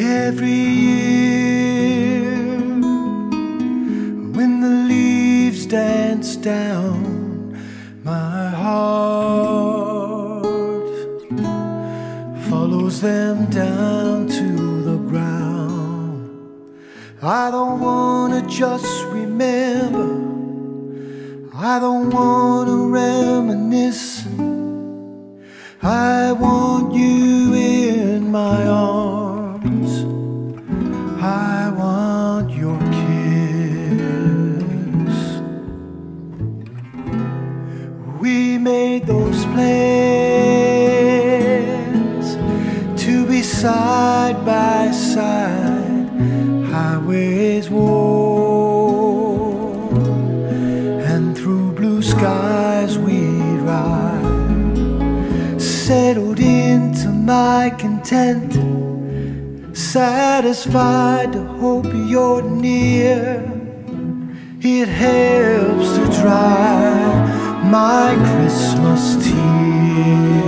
Every year, when the leaves dance down, my heart follows them down. I don't wanna just remember, I don't wanna reminisce. I want you in my arms. My content, satisfied to hope you're near. It helps to dry my Christmas tears.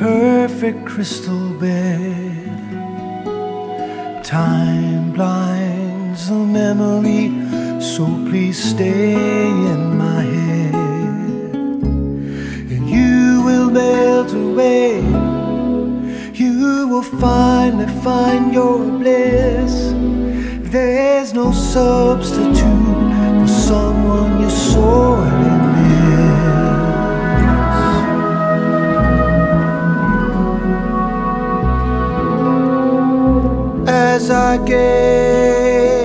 perfect crystal bed. Time blinds the memory, so please stay in my head. And you will melt away. You will finally find your bliss. There's no substitute I gaze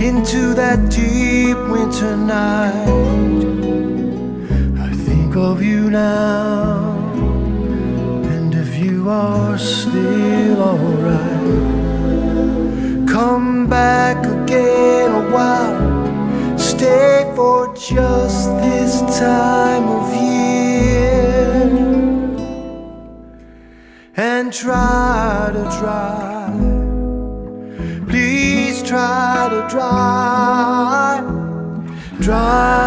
into that deep winter night, I think of you now, and if you are still alright. Come back again a while. Stay for just this time of year. And try try. Please try to try. Try.